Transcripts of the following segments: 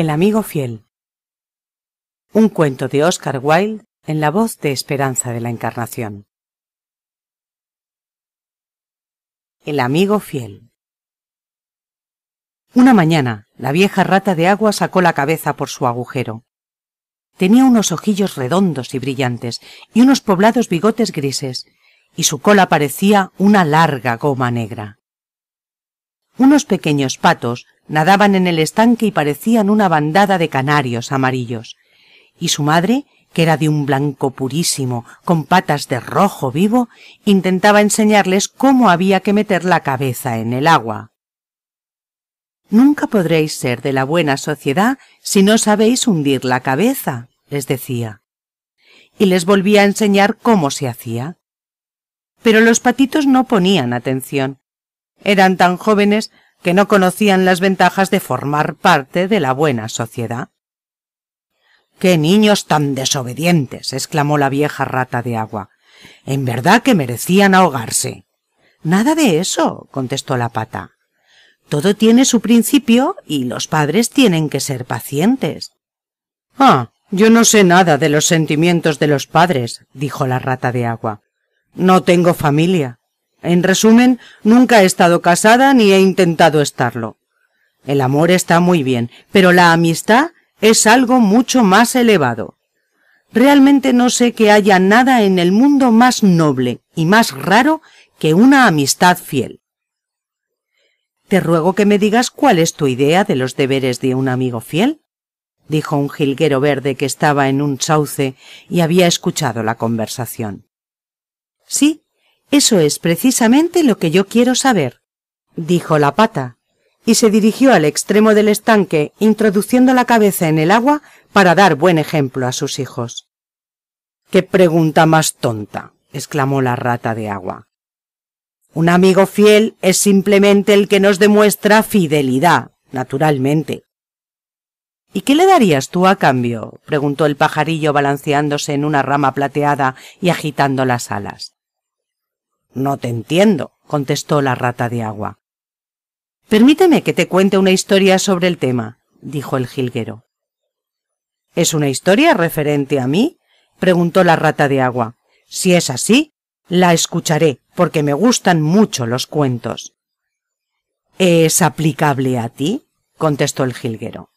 El amigo fiel. Un cuento de Oscar Wilde en la voz de Esperanza de la Encarnación. El amigo fiel. Una mañana, la vieja rata de agua sacó la cabeza por su agujero. Tenía unos ojillos redondos y brillantes y unos poblados bigotes grises, y su cola parecía una larga goma negra. Unos pequeños patos nadaban en el estanque y parecían una bandada de canarios amarillos, y su madre, que era de un blanco purísimo, con patas de rojo vivo, intentaba enseñarles cómo había que meter la cabeza en el agua. Nunca podréis ser de la buena sociedad si no sabéis hundir la cabeza, les decía. Y les volvía a enseñar cómo se hacía. Pero los patitos no ponían atención. Eran tan jóvenes que no conocían las ventajas de formar parte de la buena sociedad. ¡Qué niños tan desobedientes! exclamó la vieja rata de agua. En verdad que merecían ahogarse. Nada de eso, contestó la pata. Todo tiene su principio y los padres tienen que ser pacientes. Ah, yo no sé nada de los sentimientos de los padres, dijo la rata de agua. No tengo familia. En resumen, nunca he estado casada ni he intentado estarlo. El amor está muy bien, pero la amistad es algo mucho más elevado. Realmente no sé que haya nada en el mundo más noble y más raro que una amistad fiel. Te ruego que me digas cuál es tu idea de los deberes de un amigo fiel, dijo un jilguero verde que estaba en un sauce y había escuchado la conversación. Sí, eso es precisamente lo que yo quiero saber, dijo la pata, y se dirigió al extremo del estanque, introduciendo la cabeza en el agua para dar buen ejemplo a sus hijos. ¡Qué pregunta más tonta! exclamó la rata de agua. Un amigo fiel es simplemente el que nos demuestra fidelidad, naturalmente. ¿Y qué le darías tú a cambio? preguntó el pajarillo balanceándose en una rama plateada y agitando las alas. No te entiendo, contestó la rata de agua. Permíteme que te cuente una historia sobre el tema, dijo el jilguero. ¿Es una historia referente a mí? preguntó la rata de agua. Si es así, la escucharé, porque me gustan mucho los cuentos. ¿Es aplicable a ti? contestó el jilguero.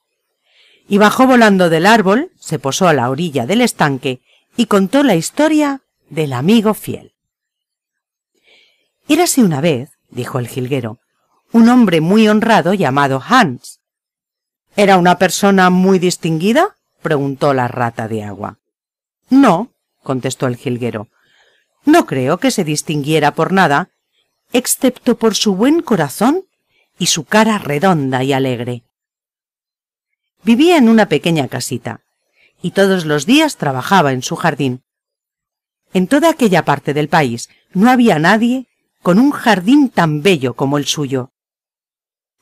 Y bajó volando del árbol, se posó a la orilla del estanque y contó la historia del amigo fiel. Érase una vez, dijo el jilguero, un hombre muy honrado llamado Hans. ¿Era una persona muy distinguida? preguntó la rata de agua. No, contestó el jilguero. No creo que se distinguiera por nada, excepto por su buen corazón y su cara redonda y alegre. Vivía en una pequeña casita, y todos los días trabajaba en su jardín. En toda aquella parte del país no había nadie con un jardín tan bello como el suyo.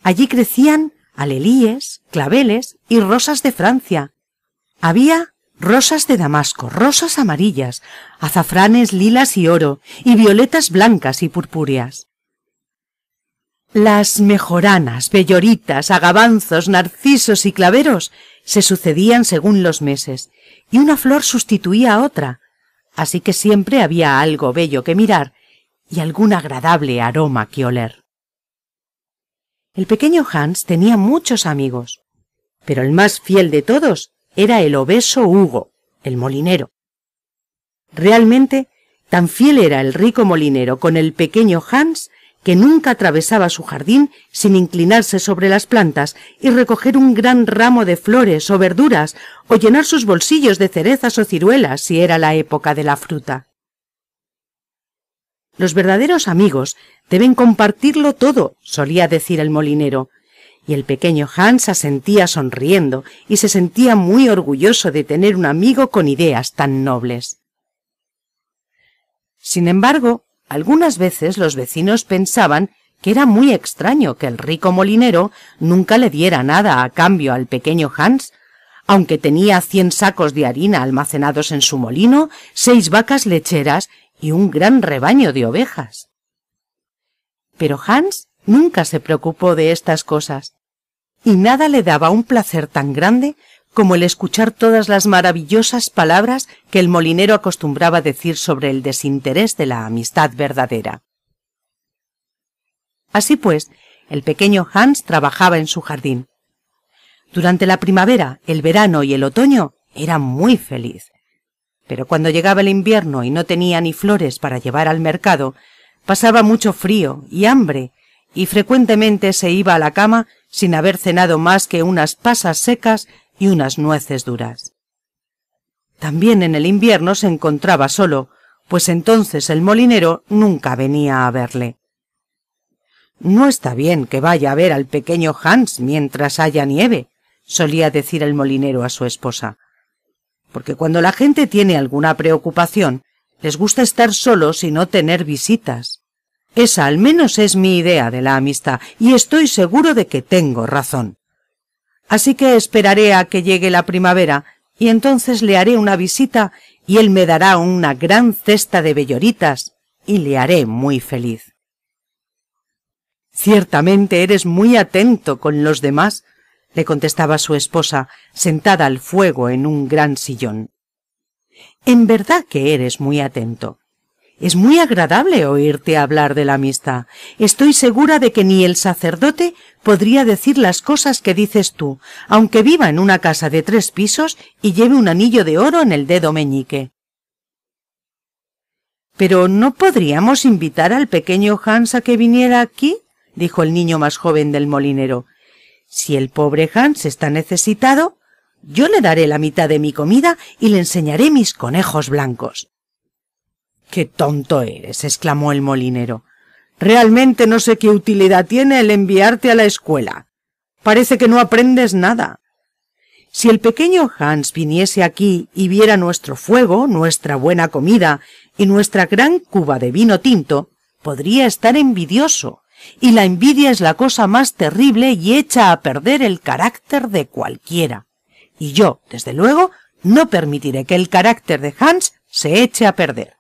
Allí crecían alelíes, claveles y rosas de Francia. Había rosas de Damasco, rosas amarillas, azafranes lilas y oro, y violetas blancas y purpúreas. Las mejoranas, belloritas, agavanzos, narcisos y claveros se sucedían según los meses, y una flor sustituía a otra, así que siempre había algo bello que mirar y algún agradable aroma que oler. El pequeño Hans tenía muchos amigos, pero el más fiel de todos era el obeso Hugo, el molinero. Realmente, tan fiel era el rico molinero con el pequeño Hans que nunca atravesaba su jardín sin inclinarse sobre las plantas y recoger un gran ramo de flores o verduras o llenar sus bolsillos de cerezas o ciruelas si era la época de la fruta. Los verdaderos amigos deben compartirlo todo, solía decir el molinero, y el pequeño Hans asentía sonriendo y se sentía muy orgulloso de tener un amigo con ideas tan nobles. Sin embargo, algunas veces los vecinos pensaban que era muy extraño que el rico molinero nunca le diera nada a cambio al pequeño Hans, aunque tenía cien sacos de harina almacenados en su molino, seis vacas lecheras y un gran rebaño de ovejas. Pero Hans nunca se preocupó de estas cosas. y nada le daba un placer tan grande como el escuchar todas las maravillosas palabras que el molinero acostumbraba decir sobre el desinterés de la amistad verdadera. Así pues, el pequeño Hans trabajaba en su jardín. Durante la primavera, el verano y el otoño era muy feliz. Pero cuando llegaba el invierno y no tenía ni flores para llevar al mercado, pasaba mucho frío y hambre, y frecuentemente se iba a la cama sin haber cenado más que unas pasas secas y unas nueces duras. También en el invierno se encontraba solo, pues entonces el molinero nunca venía a verle. No está bien que vaya a ver al pequeño Hans mientras haya nieve, solía decir el molinero a su esposa, porque cuando la gente tiene alguna preocupación, les gusta estar solos y no tener visitas. Esa al menos es mi idea de la amistad, y estoy seguro de que tengo razón. Así que esperaré a que llegue la primavera y entonces le haré una visita y él me dará una gran cesta de belloritas y le haré muy feliz. Ciertamente eres muy atento con los demás, le contestaba su esposa, sentada al fuego en un gran sillón. En verdad que eres muy atento. Es muy agradable oírte hablar de la amistad. Estoy segura de que ni el sacerdote podría decir las cosas que dices tú, aunque viva en una casa de tres pisos y lleve un anillo de oro en el dedo meñique. Pero ¿no podríamos invitar al pequeño Hans a que viniera aquí? dijo el niño más joven del molinero. Si el pobre Hans está necesitado, yo le daré la mitad de mi comida y le enseñaré mis conejos blancos. Qué tonto eres, exclamó el molinero. Realmente no sé qué utilidad tiene el enviarte a la escuela. Parece que no aprendes nada. Si el pequeño Hans viniese aquí y viera nuestro fuego, nuestra buena comida y nuestra gran cuba de vino tinto, podría estar envidioso, y la envidia es la cosa más terrible y echa a perder el carácter de cualquiera. Y yo, desde luego, no permitiré que el carácter de Hans se eche a perder.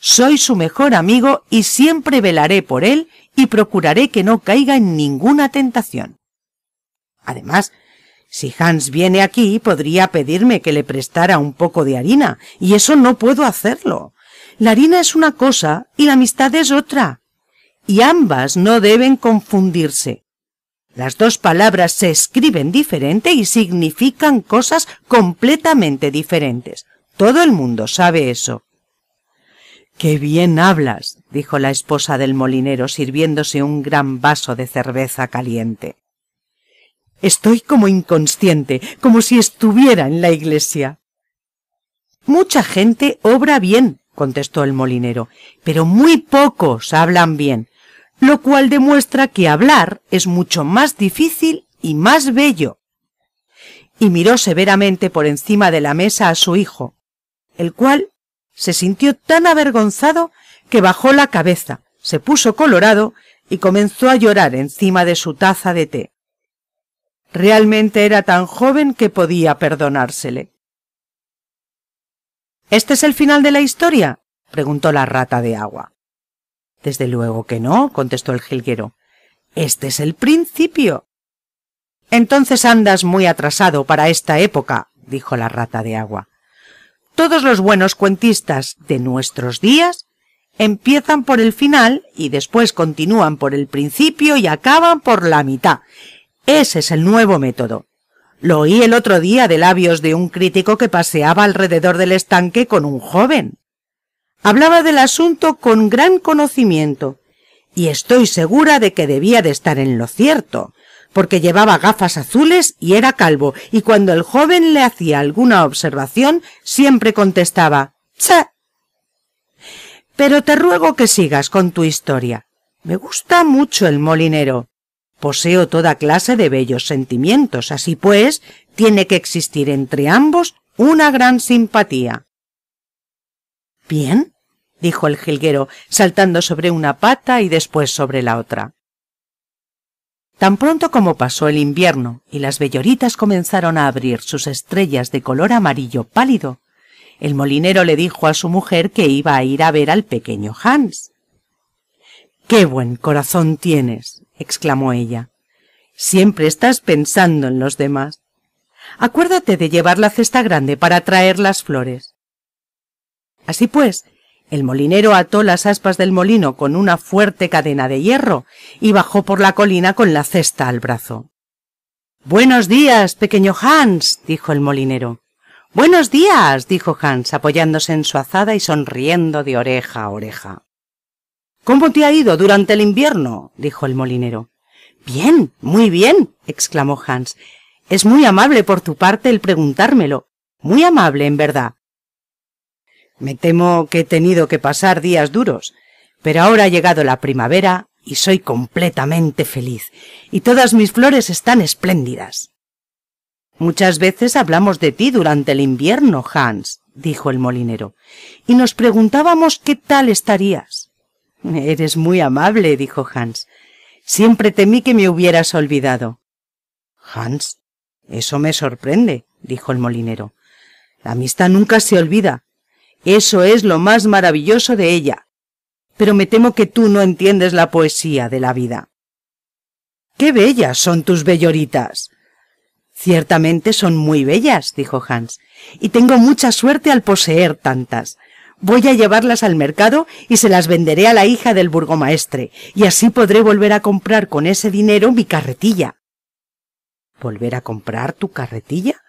Soy su mejor amigo y siempre velaré por él y procuraré que no caiga en ninguna tentación. Además, si Hans viene aquí, podría pedirme que le prestara un poco de harina, y eso no puedo hacerlo. La harina es una cosa y la amistad es otra, y ambas no deben confundirse. Las dos palabras se escriben diferente y significan cosas completamente diferentes. Todo el mundo sabe eso. Qué bien hablas, dijo la esposa del molinero sirviéndose un gran vaso de cerveza caliente. Estoy como inconsciente, como si estuviera en la iglesia. Mucha gente obra bien, contestó el molinero, pero muy pocos hablan bien, lo cual demuestra que hablar es mucho más difícil y más bello. Y miró severamente por encima de la mesa a su hijo, el cual se sintió tan avergonzado que bajó la cabeza, se puso colorado y comenzó a llorar encima de su taza de té. Realmente era tan joven que podía perdonársele. ¿Este es el final de la historia? preguntó la rata de agua. Desde luego que no, contestó el jilguero. Este es el principio. Entonces andas muy atrasado para esta época, dijo la rata de agua. Todos los buenos cuentistas de nuestros días empiezan por el final y después continúan por el principio y acaban por la mitad. Ese es el nuevo método. Lo oí el otro día de labios de un crítico que paseaba alrededor del estanque con un joven. Hablaba del asunto con gran conocimiento, y estoy segura de que debía de estar en lo cierto, porque llevaba gafas azules y era calvo, y cuando el joven le hacía alguna observación, siempre contestaba «Cha». Pero te ruego que sigas con tu historia. Me gusta mucho el molinero. Poseo toda clase de bellos sentimientos, así pues, tiene que existir entre ambos una gran simpatía. Bien, dijo el jilguero, saltando sobre una pata y después sobre la otra. Tan pronto como pasó el invierno y las belloritas comenzaron a abrir sus estrellas de color amarillo pálido, el molinero le dijo a su mujer que iba a ir a ver al pequeño Hans. ¡Qué buen corazón tienes! exclamó ella. Siempre estás pensando en los demás. Acuérdate de llevar la cesta grande para traer las flores. Así pues, el molinero ató las aspas del molino con una fuerte cadena de hierro y bajó por la colina con la cesta al brazo. Buenos días, pequeño Hans, dijo el molinero. Buenos días, dijo Hans, apoyándose en su azada y sonriendo de oreja a oreja. ¿Cómo te ha ido durante el invierno? dijo el molinero. Bien, muy bien, exclamó Hans. Es muy amable por tu parte el preguntármelo. Muy amable, en verdad. Me temo que he tenido que pasar días duros, pero ahora ha llegado la primavera y soy completamente feliz, y todas mis flores están espléndidas. Muchas veces hablamos de ti durante el invierno, Hans, dijo el molinero, y nos preguntábamos qué tal estarías. Eres muy amable, dijo Hans. Siempre temí que me hubieras olvidado. Hans, eso me sorprende, dijo el molinero. La amistad nunca se olvida. Eso es lo más maravilloso de ella. Pero me temo que tú no entiendes la poesía de la vida. ¡Qué bellas son tus belloritas! Ciertamente son muy bellas, dijo Hans, y tengo mucha suerte al poseer tantas. Voy a llevarlas al mercado y se las venderé a la hija del burgomaestre, y así podré volver a comprar con ese dinero mi carretilla. ¿Volver a comprar tu carretilla?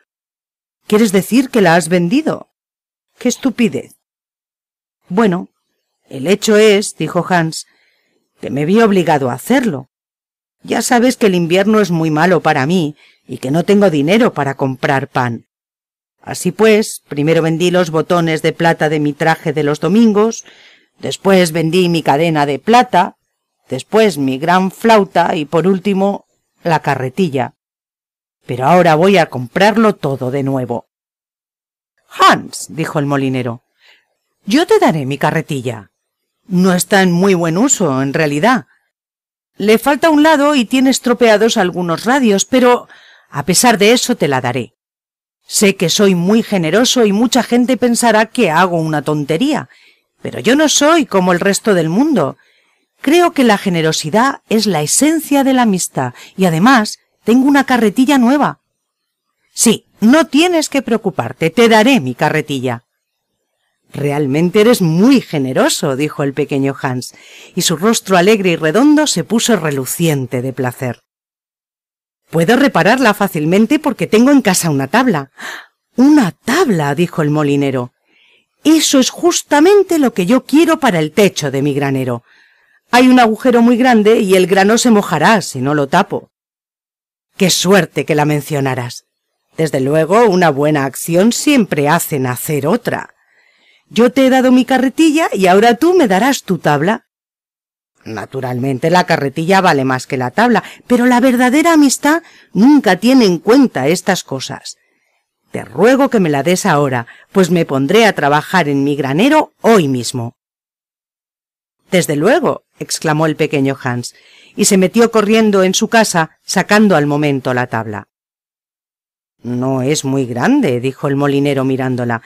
¿Quieres decir que la has vendido? ¡Qué estupidez! Bueno, el hecho es, dijo Hans, que me vi obligado a hacerlo. Ya sabes que el invierno es muy malo para mí y que no tengo dinero para comprar pan. Así pues, primero vendí los botones de plata de mi traje de los domingos, después vendí mi cadena de plata, después mi gran flauta y por último la carretilla. Pero ahora voy a comprarlo todo de nuevo. Hans, dijo el molinero, yo te daré mi carretilla. No está en muy buen uso, en realidad. Le falta un lado y tiene estropeados algunos radios, pero a pesar de eso te la daré. Sé que soy muy generoso y mucha gente pensará que hago una tontería, pero yo no soy como el resto del mundo. Creo que la generosidad es la esencia de la amistad y además tengo una carretilla nueva. Sí, no tienes que preocuparte, te daré mi carretilla. Realmente eres muy generoso, dijo el pequeño Hans, y su rostro alegre y redondo se puso reluciente de placer. Puedo repararla fácilmente porque tengo en casa una tabla. Una tabla, dijo el molinero. Eso es justamente lo que yo quiero para el techo de mi granero. Hay un agujero muy grande y el grano se mojará si no lo tapo. Qué suerte que la mencionaras. Desde luego, una buena acción siempre hace nacer otra. Yo te he dado mi carretilla y ahora tú me darás tu tabla. Naturalmente la carretilla vale más que la tabla, pero la verdadera amistad nunca tiene en cuenta estas cosas. Te ruego que me la des ahora, pues me pondré a trabajar en mi granero hoy mismo. Desde luego, exclamó el pequeño Hans, y se metió corriendo en su casa, sacando al momento la tabla. No es muy grande, dijo el molinero mirándola,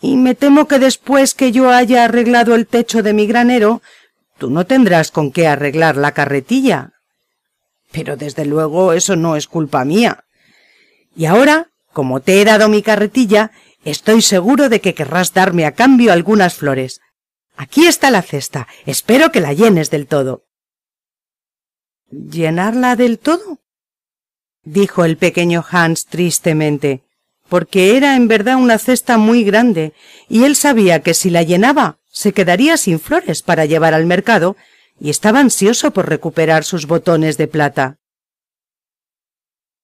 y me temo que después que yo haya arreglado el techo de mi granero, tú no tendrás con qué arreglar la carretilla. Pero desde luego eso no es culpa mía. Y ahora, como te he dado mi carretilla, estoy seguro de que querrás darme a cambio algunas flores. Aquí está la cesta. Espero que la llenes del todo. ¿Llenarla del todo? Dijo el pequeño Hans tristemente porque era en verdad una cesta muy grande, y él sabía que si la llenaba se quedaría sin flores para llevar al mercado, y estaba ansioso por recuperar sus botones de plata.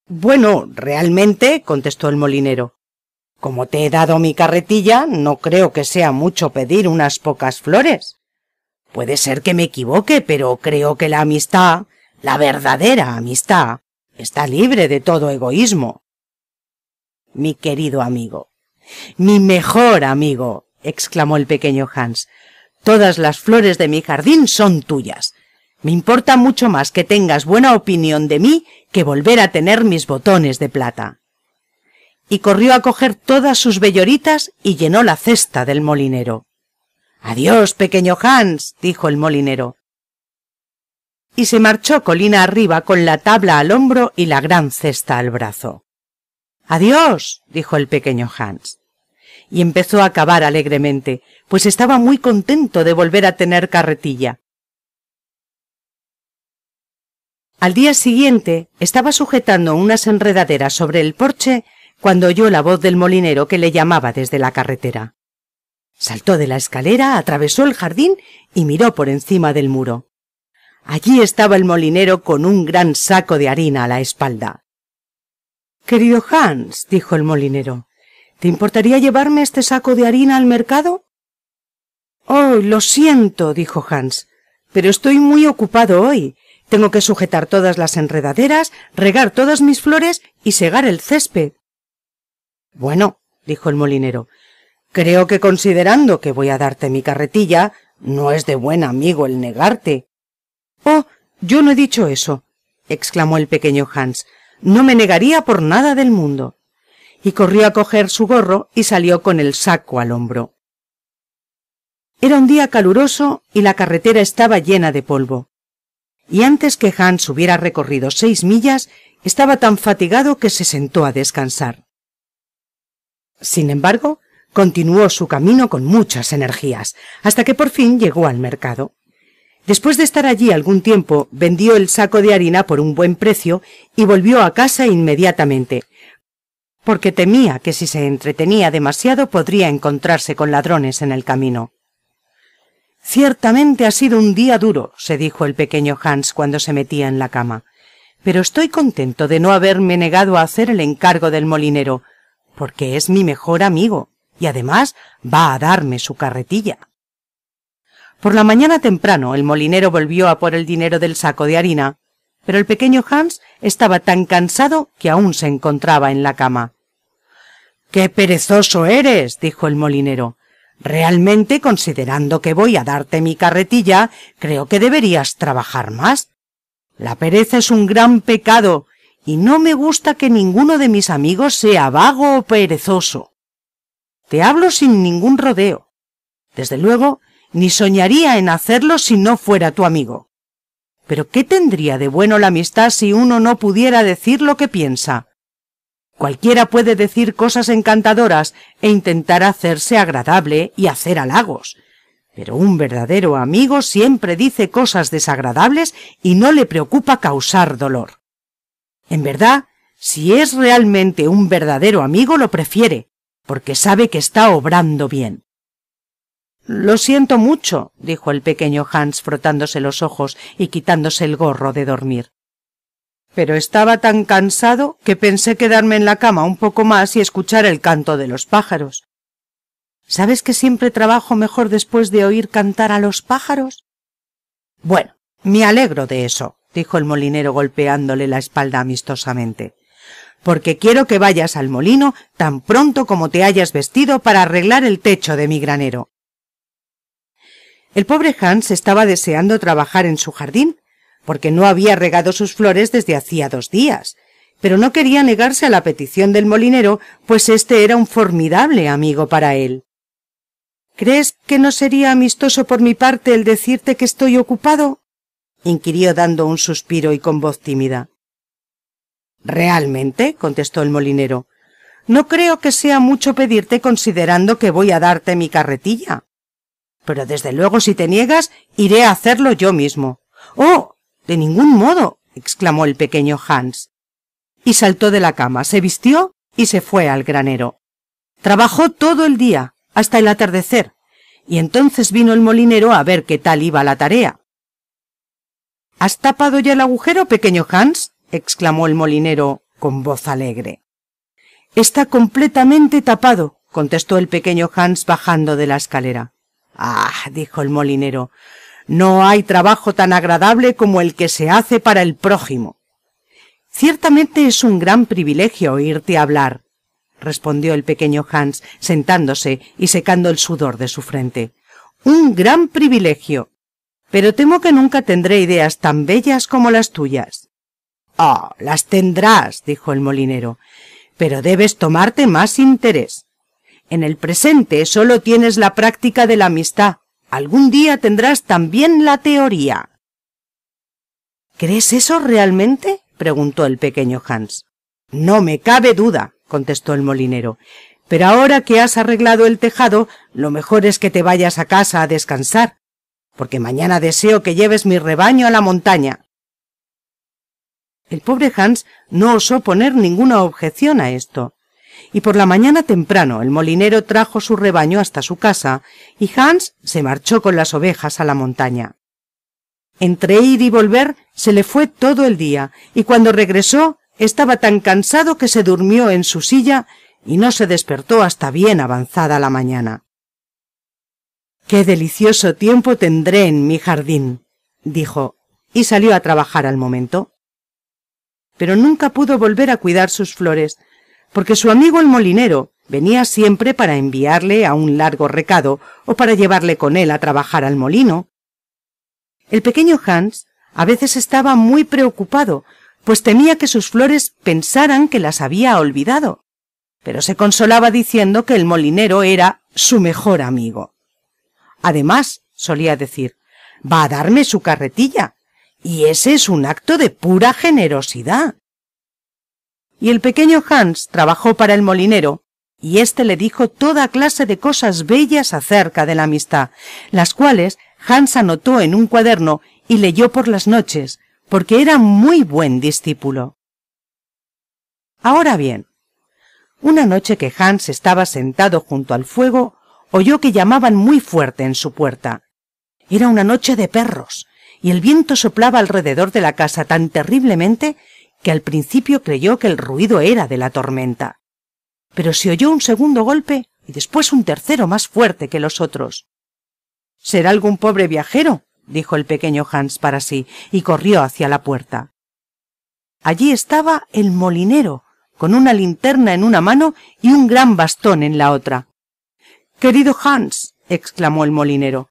Bueno, realmente, contestó el molinero, como te he dado mi carretilla, no creo que sea mucho pedir unas pocas flores. Puede ser que me equivoque, pero creo que la amistad, la verdadera amistad, está libre de todo egoísmo mi querido amigo. Mi mejor amigo. exclamó el pequeño Hans. Todas las flores de mi jardín son tuyas. Me importa mucho más que tengas buena opinión de mí que volver a tener mis botones de plata. Y corrió a coger todas sus belloritas y llenó la cesta del molinero. Adiós, pequeño Hans, dijo el molinero. Y se marchó colina arriba con la tabla al hombro y la gran cesta al brazo. Adiós, dijo el pequeño Hans. Y empezó a cavar alegremente, pues estaba muy contento de volver a tener carretilla. Al día siguiente estaba sujetando unas enredaderas sobre el porche cuando oyó la voz del molinero que le llamaba desde la carretera. Saltó de la escalera, atravesó el jardín y miró por encima del muro. Allí estaba el molinero con un gran saco de harina a la espalda. Querido Hans, dijo el molinero, ¿te importaría llevarme este saco de harina al mercado? Oh, lo siento, dijo Hans, pero estoy muy ocupado hoy. Tengo que sujetar todas las enredaderas, regar todas mis flores y segar el césped. Bueno, dijo el molinero, creo que considerando que voy a darte mi carretilla, no es de buen amigo el negarte. Oh, yo no he dicho eso, exclamó el pequeño Hans. No me negaría por nada del mundo. Y corrió a coger su gorro y salió con el saco al hombro. Era un día caluroso y la carretera estaba llena de polvo. Y antes que Hans hubiera recorrido seis millas, estaba tan fatigado que se sentó a descansar. Sin embargo, continuó su camino con muchas energías, hasta que por fin llegó al mercado. Después de estar allí algún tiempo, vendió el saco de harina por un buen precio y volvió a casa inmediatamente, porque temía que si se entretenía demasiado podría encontrarse con ladrones en el camino. Ciertamente ha sido un día duro, se dijo el pequeño Hans cuando se metía en la cama, pero estoy contento de no haberme negado a hacer el encargo del molinero, porque es mi mejor amigo, y además va a darme su carretilla. Por la mañana temprano el molinero volvió a por el dinero del saco de harina, pero el pequeño Hans estaba tan cansado que aún se encontraba en la cama. ¡Qué perezoso eres! dijo el molinero. Realmente, considerando que voy a darte mi carretilla, creo que deberías trabajar más. La pereza es un gran pecado y no me gusta que ninguno de mis amigos sea vago o perezoso. Te hablo sin ningún rodeo. Desde luego, ni soñaría en hacerlo si no fuera tu amigo. Pero ¿qué tendría de bueno la amistad si uno no pudiera decir lo que piensa? Cualquiera puede decir cosas encantadoras e intentar hacerse agradable y hacer halagos, pero un verdadero amigo siempre dice cosas desagradables y no le preocupa causar dolor. En verdad, si es realmente un verdadero amigo, lo prefiere, porque sabe que está obrando bien. Lo siento mucho, dijo el pequeño Hans frotándose los ojos y quitándose el gorro de dormir. Pero estaba tan cansado que pensé quedarme en la cama un poco más y escuchar el canto de los pájaros. ¿Sabes que siempre trabajo mejor después de oír cantar a los pájaros? Bueno, me alegro de eso, dijo el molinero golpeándole la espalda amistosamente, porque quiero que vayas al molino tan pronto como te hayas vestido para arreglar el techo de mi granero. El pobre Hans estaba deseando trabajar en su jardín, porque no había regado sus flores desde hacía dos días, pero no quería negarse a la petición del molinero, pues éste era un formidable amigo para él. ¿Crees que no sería amistoso por mi parte el decirte que estoy ocupado? inquirió dando un suspiro y con voz tímida. Realmente, contestó el molinero, no creo que sea mucho pedirte considerando que voy a darte mi carretilla. Pero desde luego si te niegas, iré a hacerlo yo mismo. Oh. de ningún modo. exclamó el pequeño Hans. Y saltó de la cama, se vistió y se fue al granero. Trabajó todo el día, hasta el atardecer, y entonces vino el molinero a ver qué tal iba la tarea. ¿Has tapado ya el agujero, pequeño Hans? exclamó el molinero con voz alegre. Está completamente tapado, contestó el pequeño Hans bajando de la escalera. Ah, dijo el molinero, no hay trabajo tan agradable como el que se hace para el prójimo. Ciertamente es un gran privilegio oírte hablar, respondió el pequeño Hans, sentándose y secando el sudor de su frente. Un gran privilegio pero temo que nunca tendré ideas tan bellas como las tuyas. Ah, las tendrás, dijo el molinero, pero debes tomarte más interés. En el presente solo tienes la práctica de la amistad. Algún día tendrás también la teoría. ¿Crees eso realmente? preguntó el pequeño Hans. No me cabe duda, contestó el molinero. Pero ahora que has arreglado el tejado, lo mejor es que te vayas a casa a descansar, porque mañana deseo que lleves mi rebaño a la montaña. El pobre Hans no osó poner ninguna objeción a esto, y por la mañana temprano el molinero trajo su rebaño hasta su casa, y Hans se marchó con las ovejas a la montaña. Entre ir y volver se le fue todo el día, y cuando regresó estaba tan cansado que se durmió en su silla y no se despertó hasta bien avanzada la mañana. Qué delicioso tiempo tendré en mi jardín, dijo, y salió a trabajar al momento. Pero nunca pudo volver a cuidar sus flores, porque su amigo el molinero venía siempre para enviarle a un largo recado o para llevarle con él a trabajar al molino, el pequeño Hans a veces estaba muy preocupado, pues temía que sus flores pensaran que las había olvidado, pero se consolaba diciendo que el molinero era su mejor amigo. Además, solía decir, va a darme su carretilla, y ese es un acto de pura generosidad. Y el pequeño Hans trabajó para el molinero, y éste le dijo toda clase de cosas bellas acerca de la amistad, las cuales Hans anotó en un cuaderno y leyó por las noches, porque era muy buen discípulo. Ahora bien, una noche que Hans estaba sentado junto al fuego, oyó que llamaban muy fuerte en su puerta. Era una noche de perros, y el viento soplaba alrededor de la casa tan terriblemente que al principio creyó que el ruido era de la tormenta. Pero se oyó un segundo golpe y después un tercero más fuerte que los otros. Será algún pobre viajero, dijo el pequeño Hans para sí, y corrió hacia la puerta. Allí estaba el molinero, con una linterna en una mano y un gran bastón en la otra. Querido Hans, exclamó el molinero,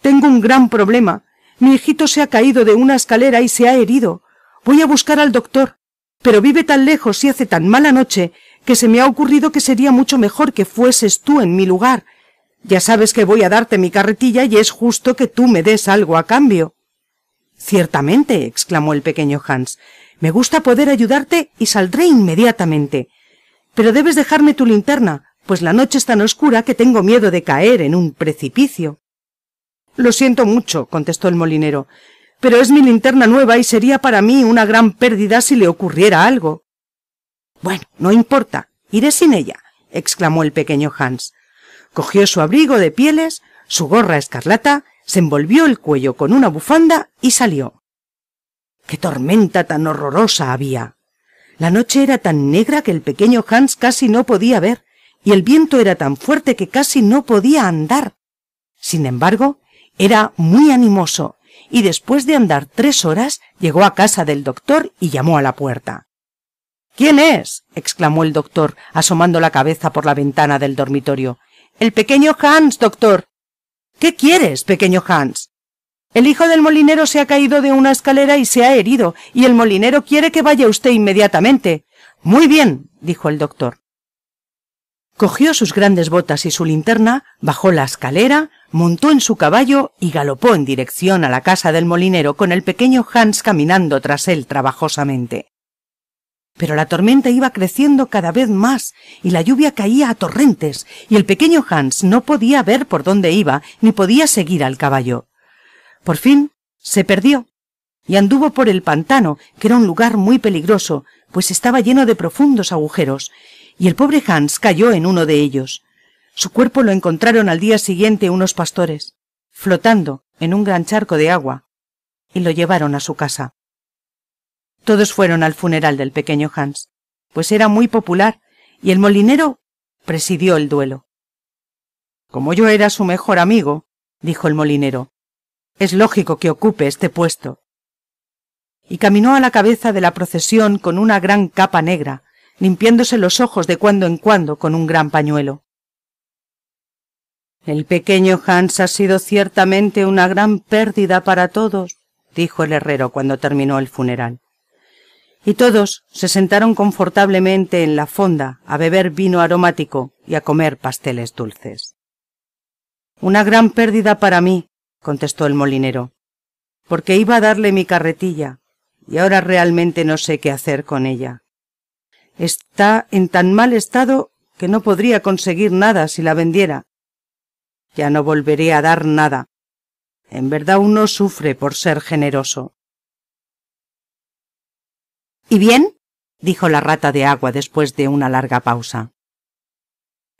tengo un gran problema. Mi hijito se ha caído de una escalera y se ha herido. Voy a buscar al doctor, pero vive tan lejos y hace tan mala noche que se me ha ocurrido que sería mucho mejor que fueses tú en mi lugar ya sabes que voy a darte mi carretilla y es justo que tú me des algo a cambio. Ciertamente, exclamó el pequeño Hans, me gusta poder ayudarte y saldré inmediatamente. Pero debes dejarme tu linterna, pues la noche es tan oscura que tengo miedo de caer en un precipicio. Lo siento mucho, contestó el molinero, pero es mi linterna nueva y sería para mí una gran pérdida si le ocurriera algo. Bueno, no importa, iré sin ella, exclamó el pequeño Hans cogió su abrigo de pieles, su gorra escarlata, se envolvió el cuello con una bufanda y salió. ¡Qué tormenta tan horrorosa había! La noche era tan negra que el pequeño Hans casi no podía ver, y el viento era tan fuerte que casi no podía andar. Sin embargo, era muy animoso, y después de andar tres horas llegó a casa del doctor y llamó a la puerta. ¿Quién es? exclamó el doctor, asomando la cabeza por la ventana del dormitorio. El pequeño Hans, doctor. ¿Qué quieres, pequeño Hans? El hijo del molinero se ha caído de una escalera y se ha herido, y el molinero quiere que vaya usted inmediatamente. Muy bien, dijo el doctor. Cogió sus grandes botas y su linterna, bajó la escalera, montó en su caballo y galopó en dirección a la casa del molinero con el pequeño Hans caminando tras él trabajosamente. Pero la tormenta iba creciendo cada vez más y la lluvia caía a torrentes y el pequeño Hans no podía ver por dónde iba ni podía seguir al caballo. Por fin se perdió y anduvo por el pantano, que era un lugar muy peligroso, pues estaba lleno de profundos agujeros, y el pobre Hans cayó en uno de ellos. Su cuerpo lo encontraron al día siguiente unos pastores, flotando en un gran charco de agua, y lo llevaron a su casa. Todos fueron al funeral del pequeño Hans, pues era muy popular y el molinero presidió el duelo. Como yo era su mejor amigo, dijo el molinero, es lógico que ocupe este puesto. Y caminó a la cabeza de la procesión con una gran capa negra, limpiándose los ojos de cuando en cuando con un gran pañuelo. El pequeño Hans ha sido ciertamente una gran pérdida para todos, dijo el herrero cuando terminó el funeral y todos se sentaron confortablemente en la fonda a beber vino aromático y a comer pasteles dulces. Una gran pérdida para mí, contestó el molinero, porque iba a darle mi carretilla, y ahora realmente no sé qué hacer con ella. Está en tan mal estado que no podría conseguir nada si la vendiera. Ya no volveré a dar nada. En verdad uno sufre por ser generoso. ¿Y bien? dijo la rata de agua después de una larga pausa.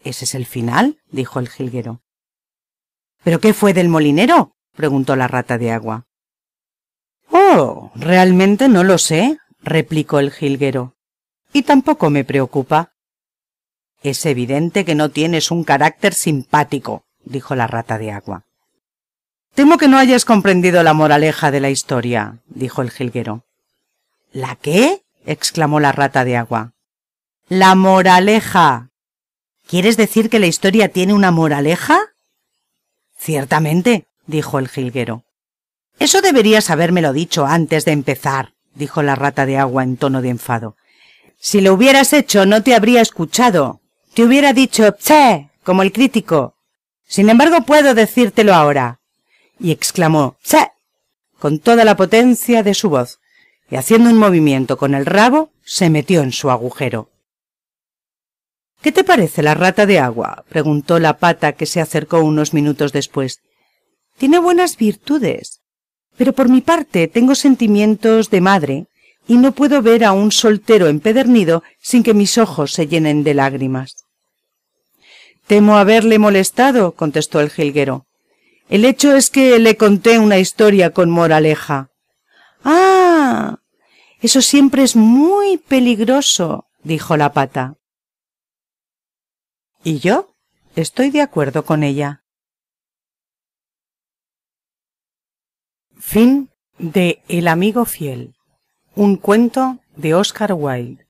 ¿Ese es el final? dijo el jilguero. ¿Pero qué fue del molinero? preguntó la rata de agua. Oh, realmente no lo sé, replicó el jilguero. Y tampoco me preocupa. Es evidente que no tienes un carácter simpático, dijo la rata de agua. Temo que no hayas comprendido la moraleja de la historia, dijo el jilguero. ¿La qué? exclamó la rata de agua. La moraleja. ¿Quieres decir que la historia tiene una moraleja? Ciertamente, dijo el jilguero. Eso deberías habérmelo dicho antes de empezar, dijo la rata de agua en tono de enfado. Si lo hubieras hecho no te habría escuchado. Te hubiera dicho che, como el crítico. Sin embargo, puedo decírtelo ahora. Y exclamó che, con toda la potencia de su voz, y haciendo un movimiento con el rabo, se metió en su agujero. ¿Qué te parece la rata de agua? preguntó la pata que se acercó unos minutos después. Tiene buenas virtudes, pero por mi parte tengo sentimientos de madre y no puedo ver a un soltero empedernido sin que mis ojos se llenen de lágrimas. Temo haberle molestado, contestó el jilguero. El hecho es que le conté una historia con moraleja. Ah. Eso siempre es muy peligroso, dijo la pata. Y yo estoy de acuerdo con ella. Fin de El amigo fiel. Un cuento de Oscar Wilde.